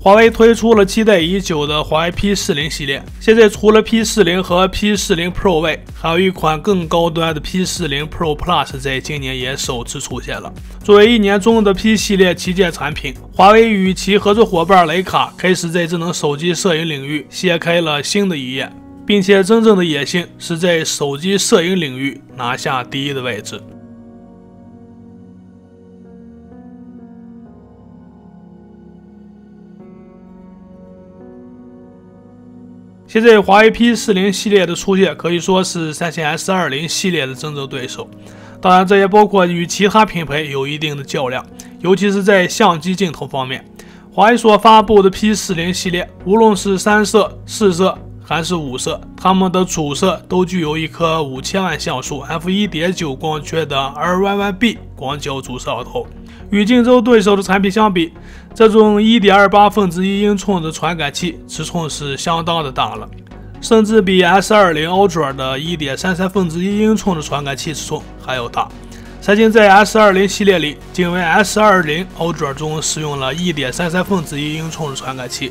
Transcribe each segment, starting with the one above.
华为推出了期待已久的华为 P40 系列。现在除了 P40 和 P40 Pro 外，还有一款更高端的 P40 Pro Plus，在今年也首次出现了。作为一年中的 P 系列旗舰产品，华为与其合作伙伴徕卡开始在智能手机摄影领域掀开了新的一页，并且真正的野心是在手机摄影领域拿下第一的位置。现在华为 P40 系列的出现，可以说是三星 S20 系列的竞争对手。当然，这也包括与其他品牌有一定的较量，尤其是在相机镜头方面。华为所发布的 P40 系列，无论是三摄、四摄还是五摄，它们的主摄都具有一颗五千万像素、f1.9 光圈的 211B 广角主摄像头。与竞争对手的产品相比，这种1.28分之一英寸的传感器尺寸是相当的大了，甚至比 S20 Ultra 的1.33分之一英寸的传感器尺寸还要大。曾经在 S20 系列里，仅为 S20 Ultra 中使用了1.33分之一英寸的传感器，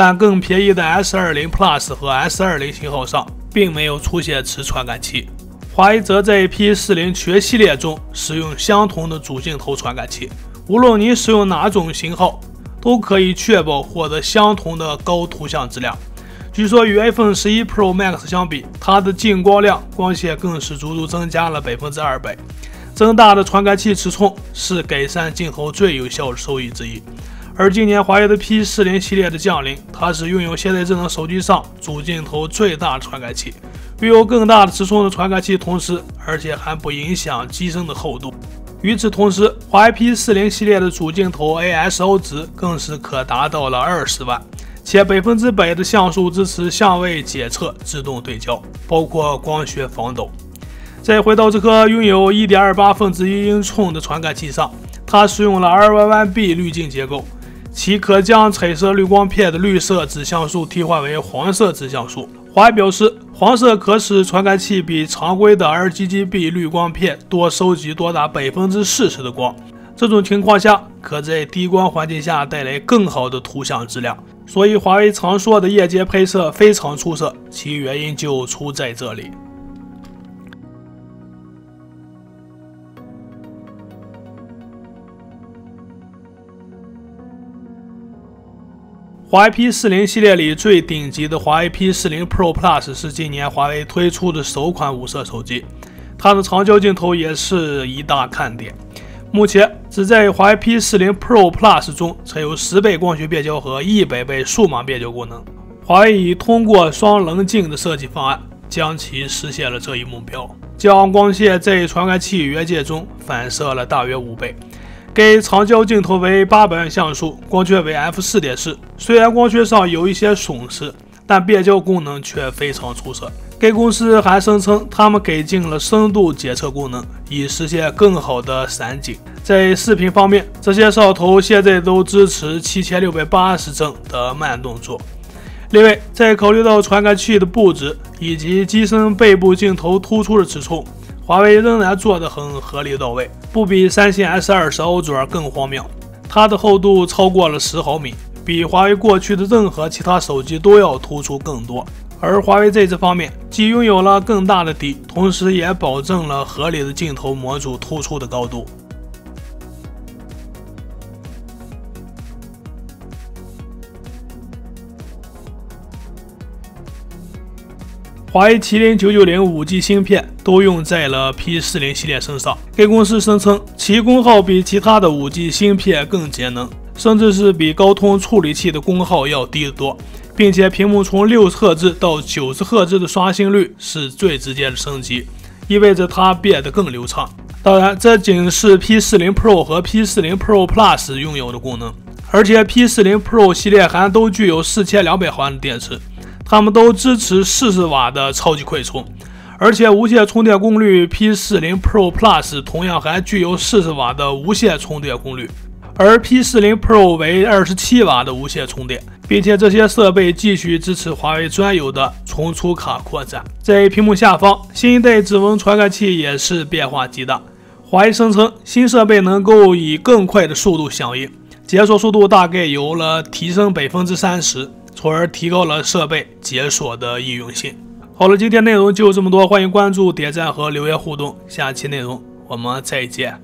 但更便宜的 S20 Plus 和 S20 型号上并没有出现此传感器。华为则在 P40 全系列中使用相同的主镜头传感器，无论你使用哪种型号，都可以确保获得相同的高图像质量。据说与 iPhone 11 Pro Max 相比，它的进光量、光线更是足足增加了百分之二百。增大的传感器尺寸是改善镜头最有效的收益之一。而今年华为的 P40 系列的降临，它是拥有现在智能手机上主镜头最大的传感器。拥有更大的尺寸的传感器，同时而且还不影响机身的厚度。与此同时，华为 P40 系列的主镜头 A S O 值更是可达到了二十万，且百分之百的像素支持相位检测、自动对焦，包括光学防抖。再回到这颗拥有1.28分之一英寸的传感器上，它使用了 211B 滤镜结构，其可将彩色滤光片的绿色子像素替换为黄色子像素。华为表示，黄色可使传感器比常规的 RGB 滤光片多收集多达百分之四十的光。这种情况下，可在低光环境下带来更好的图像质量。所以，华为常说的夜间拍摄非常出色，其原因就出在这里。华为 P40 系列里最顶级的华为 P40 Pro Plus 是今年华为推出的首款五摄手机，它的长焦镜头也是一大看点。目前只在华为 P40 Pro Plus 中才有十倍光学变焦和一百倍数码变焦功能。华为已通过双棱镜的设计方案，将其实现了这一目标，将光线在传感器元件中反射了大约五倍。该长焦镜头为八百万像素，光圈为 f 四点四。虽然光圈上有一些损失，但变焦功能却非常出色。该公司还声称，他们改进了深度检测功能，以实现更好的散景。在视频方面，这些摄像头现在都支持七千六百八十帧的慢动作。另外，在考虑到传感器的布置以及机身背部镜头突出的尺寸。华为仍然做得很合理到位，不比三星 S 二十 Ultra 更荒谬。它的厚度超过了十毫米，比华为过去的任何其他手机都要突出更多。而华为在这方面既拥有了更大的底，同时也保证了合理的镜头模组突出的高度。华为麒麟九九零五 G 芯片都用在了 P 四零系列身上。该公司声称，其功耗比其他的五 G 芯片更节能，甚至是比高通处理器的功耗要低得多，并且屏幕从六赫兹到九十赫兹的刷新率是最直接的升级，意味着它变得更流畅。当然，这仅是 P 四零 Pro 和 P 四零 Pro Plus 拥有的功能，而且 P 四零 Pro 系列还都具有四千两百毫安的电池。它们都支持四十瓦的超级快充，而且无线充电功率 P40 Pro Plus 同样还具有四十瓦的无线充电功率，而 P40 Pro 为二十七瓦的无线充电，并且这些设备继续支持华为专有的存储卡扩展。在屏幕下方，新一代指纹传感器也是变化极大。华为声称，新设备能够以更快的速度响应。解锁速度大概有了提升百分之三十，从而提高了设备解锁的易用性。好了，今天内容就这么多，欢迎关注、点赞和留言互动，下期内容我们再见。